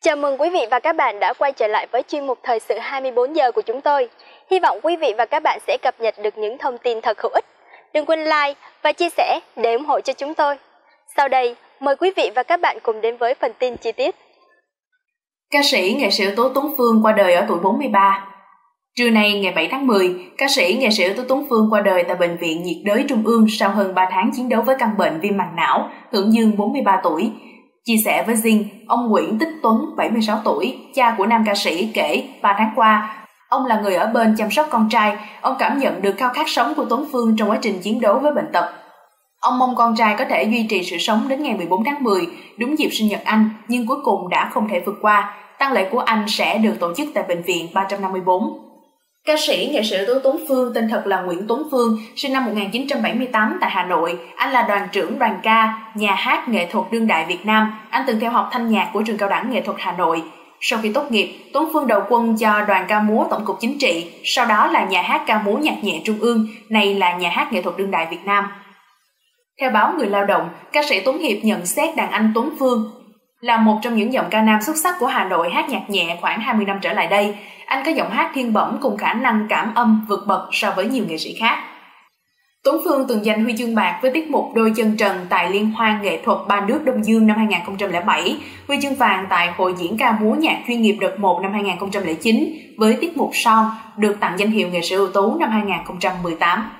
Chào mừng quý vị và các bạn đã quay trở lại với chuyên mục Thời sự 24 giờ của chúng tôi. Hy vọng quý vị và các bạn sẽ cập nhật được những thông tin thật hữu ích. Đừng quên like và chia sẻ để ủng hộ cho chúng tôi. Sau đây, mời quý vị và các bạn cùng đến với phần tin chi tiết. Ca sĩ nghệ sĩ tố Tuấn Phương qua đời ở tuổi 43. Trưa nay ngày 7 tháng 10, ca sĩ nghệ sĩ tố Tuấn Phương qua đời tại Bệnh viện nhiệt đới Trung ương sau hơn 3 tháng chiến đấu với căn bệnh viêm màng não, hưởng dương 43 tuổi. Chia sẻ với Zing, ông Nguyễn Tích Tuấn, 76 tuổi, cha của nam ca sĩ kể 3 tháng qua, ông là người ở bên chăm sóc con trai, ông cảm nhận được khao khát sống của Tuấn Phương trong quá trình chiến đấu với bệnh tật. Ông mong con trai có thể duy trì sự sống đến ngày 14 tháng 10, đúng dịp sinh nhật anh, nhưng cuối cùng đã không thể vượt qua. Tăng lễ của anh sẽ được tổ chức tại Bệnh viện 354. Ca sĩ nghệ sĩ tố Tuấn Phương tên thật là Nguyễn Tuấn Phương, sinh năm 1978 tại Hà Nội. Anh là đoàn trưởng đoàn ca, nhà hát nghệ thuật đương đại Việt Nam. Anh từng theo học thanh nhạc của trường cao đẳng nghệ thuật Hà Nội. Sau khi tốt nghiệp, Tuấn Phương đầu quân cho đoàn ca múa Tổng cục Chính trị, sau đó là nhà hát ca múa nhạc nhẹ Trung ương, này là nhà hát nghệ thuật đương đại Việt Nam. Theo báo Người Lao động, ca sĩ Tuấn Hiệp nhận xét đàn anh Tuấn Phương là một trong những giọng ca nam xuất sắc của Hà Nội hát nhạc nhẹ khoảng 20 năm trở lại đây. Anh có giọng hát thiên bẩm cùng khả năng cảm âm vượt bậc so với nhiều nghệ sĩ khác. Tuấn Phương từng giành huy chương bạc với tiết mục Đôi chân trần tại Liên hoan nghệ thuật Ba nước Đông Dương năm 2007, huy chương vàng tại Hội diễn ca múa nhạc chuyên nghiệp đợt 1 năm 2009 với tiết mục Son được tặng danh hiệu nghệ sĩ ưu tú năm 2018.